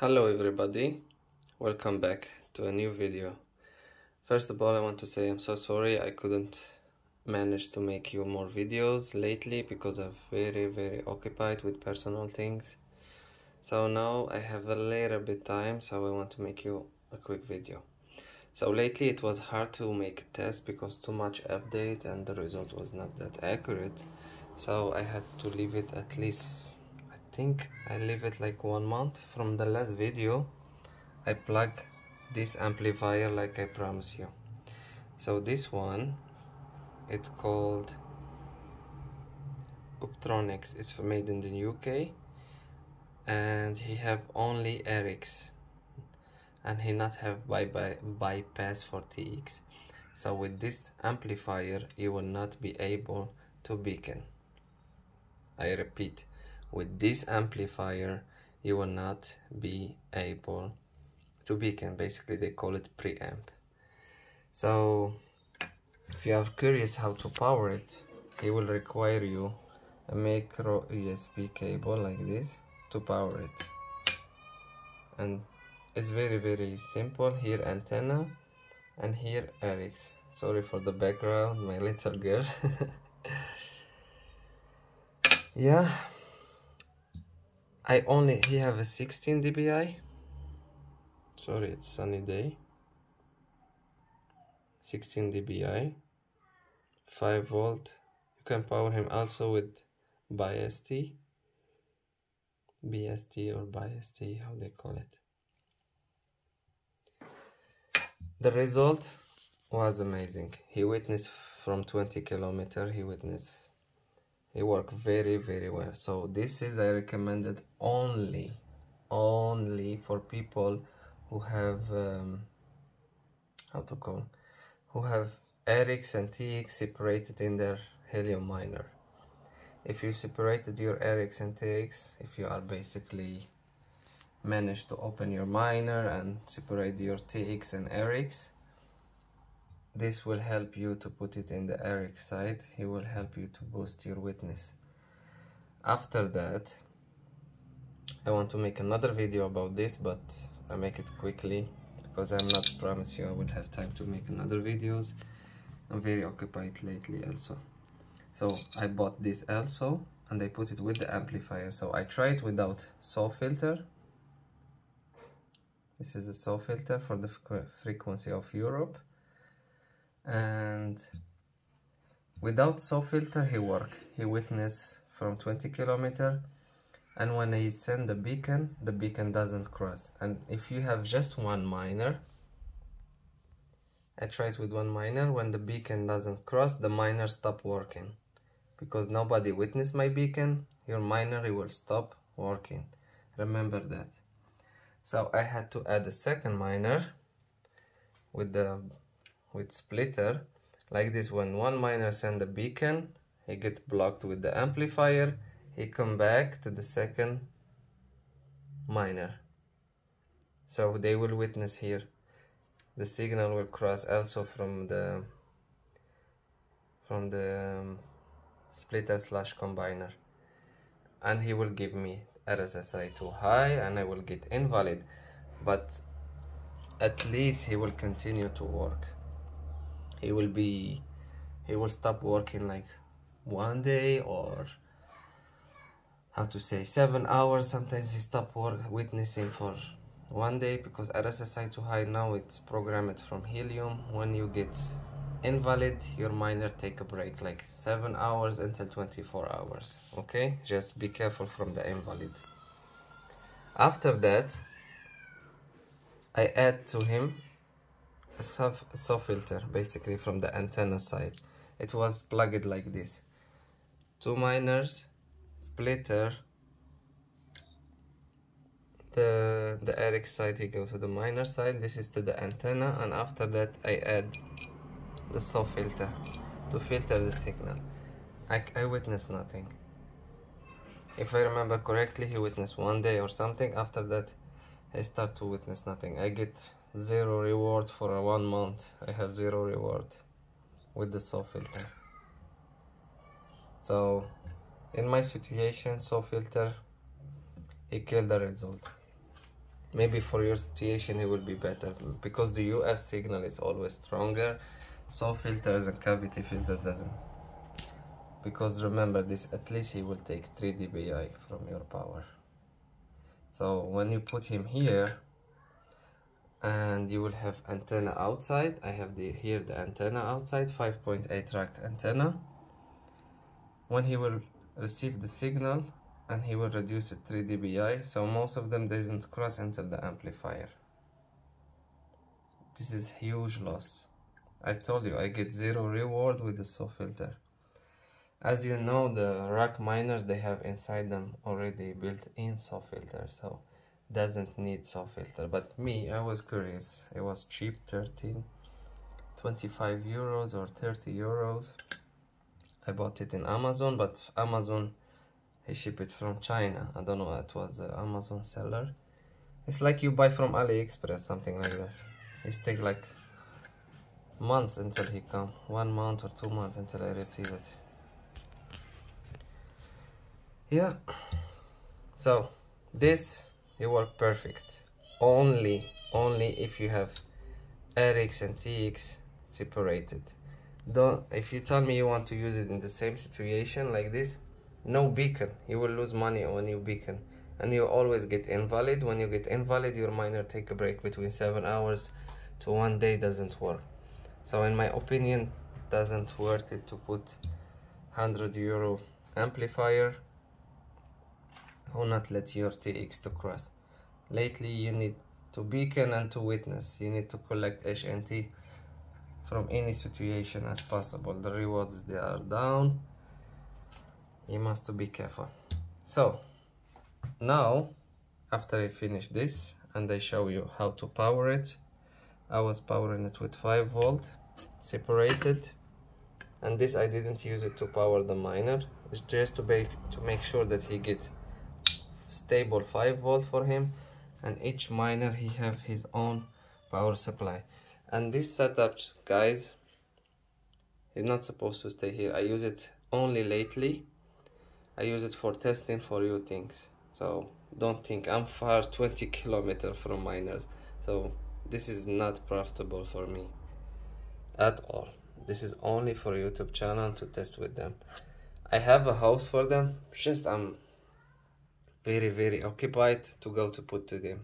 Hello everybody, welcome back to a new video. First of all I want to say I'm so sorry I couldn't manage to make you more videos lately because I'm very very occupied with personal things. So now I have a little bit time so I want to make you a quick video. So lately it was hard to make a test because too much update and the result was not that accurate. So I had to leave it at least think I leave it like one month. From the last video I plug this amplifier like I promised you. So this one it's called Uputronics. It's made in the UK and he have only RX and he not have by, by bypass for TX so with this amplifier you will not be able to beacon. I repeat with this amplifier you will not be able to beacon basically they call it preamp. So if you are curious how to power it it will require you a micro USB cable like this to power it. And it's very very simple. Here antenna. And here RX sorry for the background my little girl. Yeah I only he have a 16 dBi sorry it's sunny day. 16 dBi 5 volt. You can power him also with BIST BST or BIST how they call it. The result was amazing. He witnessed from 20 kilometer he witnessed it worked very very well. So this is i recommended only only for people who have um, how to call who have RX and TX separated in their helium miner. If you separated your RX and TX if you are basically managed to open your miner and separate your TX and RX this will help you to put it in the RX side he will help you to boost your witness. After that I want to make another video about this but I make it quickly because I'm not promise you I will have time to make another videos. I'm very occupied lately also. So I bought this also and I put it with the amplifier. So I try it without SAW filter. This is a SAW filter for the frequency of Europe and without SAW filter he work he witness from 20 kilometer and when he send the beacon the beacon doesn't cross. And if you have just one miner I tried with one miner when the beacon doesn't cross the miner stop working. Because nobody witnessed my beacon your miner will stop working. Remember that. So I had to add a second miner with the with splitter like this when one miner send the beacon he get blocked with the amplifier he come back to the second miner. So they will witness here. The signal will cross also from the from the um, splitter slash combiner. And he will give me RSSI too high and I will get invalid but at least he will continue to work he will be he will stop working like one day or how to say seven hours. Sometimes he stop work witnessing for one day because RSSI too high. Now it's programmed from helium. When you get invalid your miner take a break like seven hours until 24 hours. Okay? Just be careful from the invalid. After that I add to him SAW, SAW filter basically from the antenna side. It was plugged like this. Two miners splitter the the RX side he go to the miner side this is to the antenna and after that I add the SAW filter to filter the signal. I, I witnessed nothing. If I remember correctly he witnessed one day or something. After that I start to witness nothing. I get zero reward for one month. I have zero reward with the SAW filter. So in my situation SAW filter he killed the result. Maybe for your situation it will be better because the US signal is always stronger. SAW filters and cavity filters doesn't. Because remember this at least he will take 3 dBi from your power. So when you put him here and you will have antenna outside. I have the here the antenna outside 5.8 RAK antenna. When he will receive the signal and he will reduce it 3 dBi so most of them doesn't cross into the amplifier. This is huge loss. I told you I get zero reward with the SAW filter. As you know the RAK miners they have inside them already built in SAW filter so doesn't need SAW filter. But me I was curious. It was cheap 13 25 euros or 30 euros. I bought it in Amazon but Amazon he shipped it from China. I don't know it was Amazon seller. It's like you buy from AliExpress something like this. It take like months until he come. One month or two months until I receive it. Yeah. So this it work perfect. Only only if you have RX and TX separated. Don't if you tell me you want to use it in the same situation like this no beacon. You will lose money on your beacon. And you always get invalid. When you get invalid your miner take a break between seven hours to one day doesn't work. So in my opinion doesn't worth it to put 100 euro amplifier or not let your TX to cross? Lately you need to beacon and to witness. You need to collect HNT from any situation as possible. The rewards they are down. You must be careful. So now after I finish this and I show you how to power it I was powering it with 5 volt separated and this I didn't use it to power the miner. It's just to make to make sure that he get stable 5 volt for him and each miner he have his own power supply. And this setup guys is not supposed to stay here. I use it only lately. I use it for testing for you things. So don't think I'm far 20 kilometer from miners. So this is not profitable for me at all. This is only for YouTube channel to test with them. I have a house for them just I'm very very occupied to go to put to them.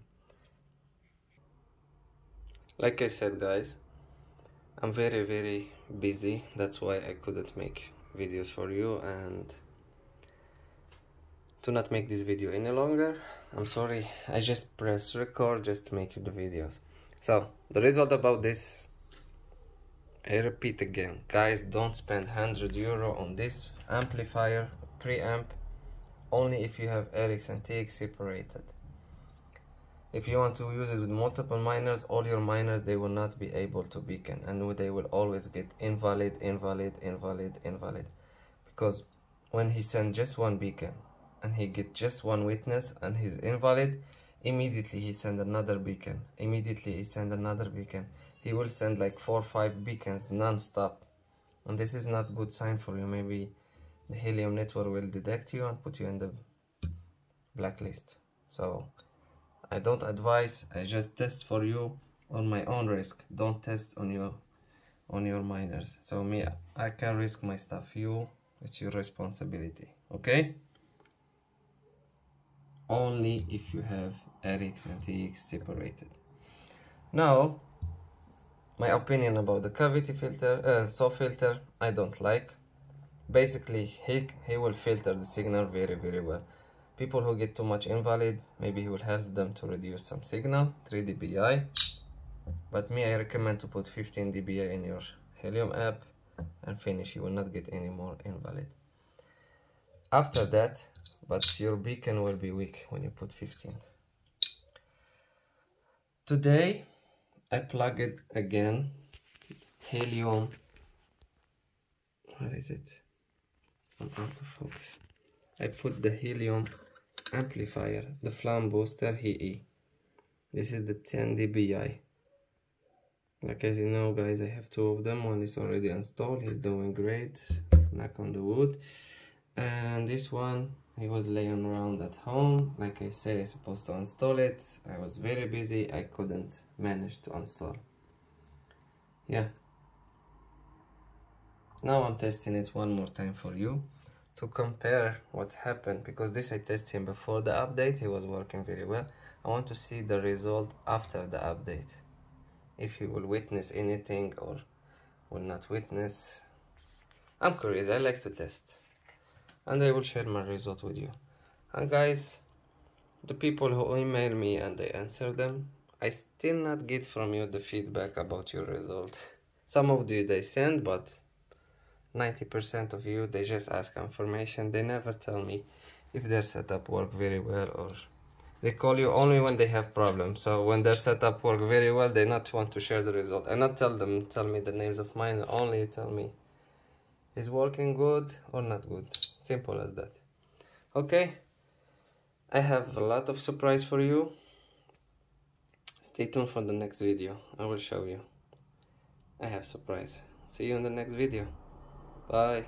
Like I said guys I'm very very busy. That's why I couldn't make videos for you and to not make this video any longer. I'm sorry. I just press record just to make the videos. So the result about this I repeat again. Guys don't spend 100 euro on this amplifier preamp only if you have RX and TX separated. If you want to use it with multiple miners all your miners they will not be able to beacon and they will always get invalid invalid invalid invalid. Because when he send just one beacon and he get just one witness and he's invalid immediately he send another beacon. Immediately he send another beacon. He will send like four or five beacons non-stop. And this is not good sign for you. Maybe the helium network will detect you and put you in the blacklist. So i don't advise i just test for you on my own risk. Don't test on your on your miners. So me i can risk my stuff. You it's your responsibility. Okay? Only if you have RX and TX separated. Now, my opinion about the cavity filter, uh, SAW filter, I don't like. Basically, he, he will filter the signal very, very well. People who get too much invalid, maybe he will help them to reduce some signal, 3 dBi. But me, I recommend to put 15 dBi in your Helium app and finish. You will not get any more invalid. After that, but your beacon will be weak when you put 15 today I plug it again helium what is it I'm out of focus. I put the helium amplifier the FLARM booster HE this is the 10 dBi like as you know guys I have two of them. One is already installed. He's doing great. Knock on the wood. And this one he was laying around at home. Like I said I supposed to install it. I was very busy. I couldn't manage to install. Yeah now I'm testing it one more time for you to compare what happened because this I tested him before the update. He was working very well. I want to see the result after the update. If he will witness anything or will not witness. I'm curious. I like to test. And I will share my result with you. And guys the people who email me and I answer them I still not get from you the feedback about your result. Some of you they send but 90% of you they just ask information. They never tell me if their setup work very well or they call you only when they have problems. So when their setup work very well they not want to share the result. And not tell them tell me the names of mine only tell me is working good or not good? Simple as that. Okay? I have a lot of surprise for you. Stay tuned for the next video. I will show you. I have surprise. See you in the next video bye